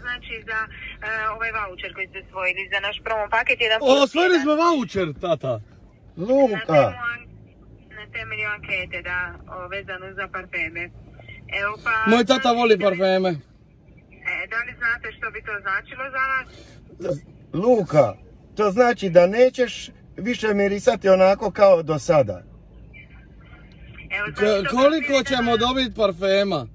znači za e, ovaj voucher koji ste osvojili za naš promo paket. Jedan O, osvojili smo voucher, tata. Luka, na temelju ankete, da, vezano za parfeme. Evo pa... Moj tata voli parfeme. E, da li znate što bi to značilo za vas? Luka, to znači da nećeš više mirisati onako kao do sada. Evo, znači, koliko ćemo dobiti parfema?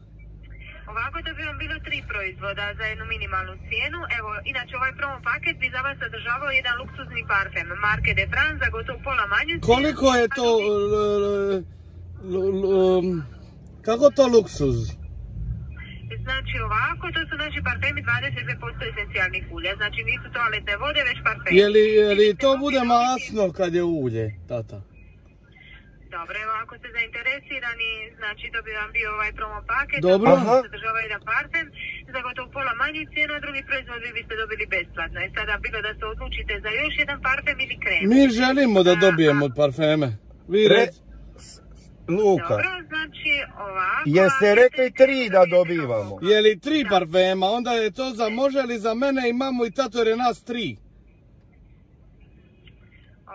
Ovako to bi vam bilo tri proizvoda za jednu minimalnu cijenu. Evo, inače ovaj promo paket bi za vas sadržavao jedan luksuzni parfem marke De France za gotovo pola manju cijenu. Koliko je to... um, kako to luksuz? Znači ovako, to su naši parfemi 22% esencijalnih ulja. Znači nisu toaletne vode, već parfemi. Je li, je li to bude masno kad je ulje, tata? Dobro, evo ako ste zainteresirani, znači to bi vam bio ovaj promo paket. Dobro. Aha. Sadržava jedan parfem za gotovo pola manju cijenu, a drugi proizvod vi biste dobili besplatno. I sada bilo da se odlučite za još jedan parfem ili krem. Mi želimo da dobijemo parfeme. Vi Re- Luka, Dobro, znači ovako... jeste rekli tri da dobivamo? Je li tri parfema, onda je to za može li za mene i mamu i tatu jer je nas tri.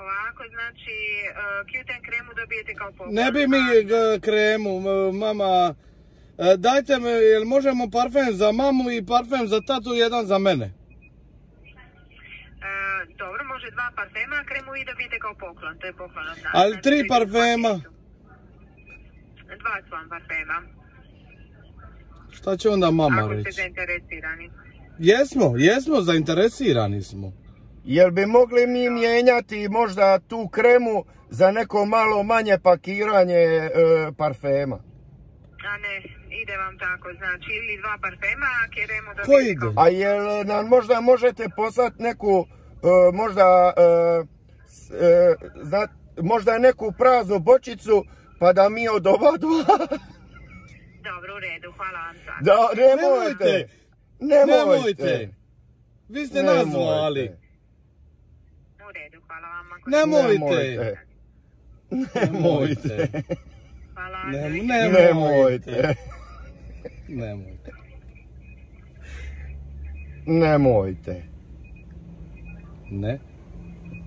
Ovako, znači, uh, Q10 kremu dobijete kao poklon. Ne bi mi e, kremu, mama, e, dajte mi, jel možemo parfem za mamu i parfem za tatu, jedan za mene? E, dobro, može dva parfema, a kremu vi dobijete kao poklon, to je poklon od nas. Ali Znači, tri u parfema. Dva su vam parfema, Šta će onda mama ako ste reći? zainteresirani. Jesmo, jesmo, zainteresirani smo. Jel bi mogli mi mijenjati možda tu kremu za neko malo manje pakiranje e, parfema? A ne, ide vam tako, znači ili dva parfema, a kremu dobijete Ko ide? A jel nam možda možete poslati neku, e, možda, e, e, zna- možda neku praznu bočicu, pa da mi od ova dva... Dobro, u redu, hvala vam sad. Da, nemojte! Nemojte! Nemojte! Vi ste nas zvali. U redu, hvala vam. ako- Nemojte! Nemojte! Hvala, Ne- ne- Nemojte! Nemojte. Nemojte! Ne.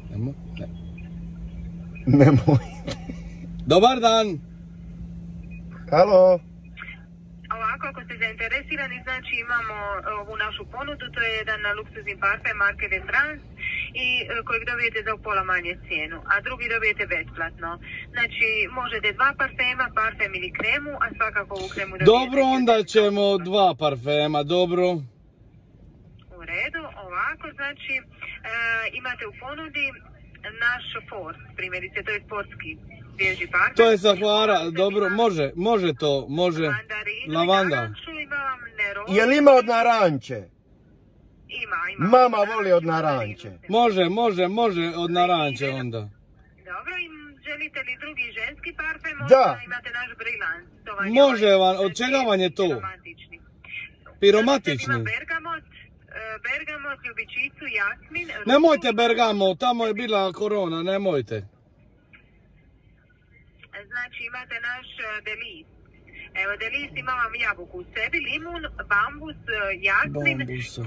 Nemo, ne. Nemojte! Dobar dan! Halo? Ovako, ako ste zainteresirani, znači imamo e, ovu našu ponudu, to je jedan luksuzni parfem marke De France i e, kojeg dobijete za pola manje cijenu, a drugi dobijete besplatno. Znači, možete dva parfema, parfem ili kremu, a svakako ovu kremu dobijete. Dobro, onda ćemo dva parfema, dobro. U redu, ovako, znači, e, imate u ponudi naš Force, primjerice, to je sportski svježi parfem. To je sa Hvara, dobro, može, može to, može. Mandarinu Lavanda. naranču. Jel ima od naranče? Ima, ima. Mama voli od naranče. Može, može, može od naranče onda. Dobro, im želite li drugi ženski parfem? Da. Imate naš Znači, Može ovaj vam, od čega vam je to? Piromatični. Piromatični. Ima bergamot, e, bergamot, ljubičicu, jasmin. Nemojte Bergamo, tamo je bila korona, nemojte. Znači imate naš e, delis. Evo, delis ima vam jabuku u sebi, limun, bambus, e, jasmin,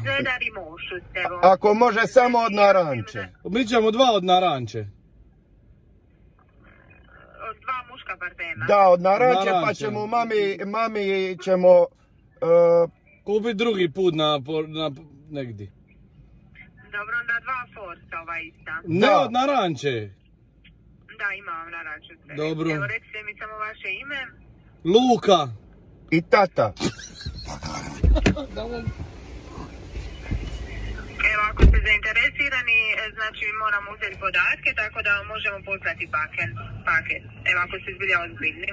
cedar i mošus. Evo. Ako može samo od naranče. Mi ćemo dva od naranče. Od dva muška parfema. Da, od naranče pa Naranče. ćemo mami, mami ćemo... e, Kupi drugi put na, negdje. Dobro, onda dva forca ova ista. Ne Da. od naranče. Da, ima vam naranču sve. Dobro. Evo, recite mi samo vaše ime. Luka. I tata. Evo, ako ste zainteresirani, e, znači moramo uzeti podatke, tako da vam možemo poslati paket. paket. Evo, ako ste zbilja ozbiljni.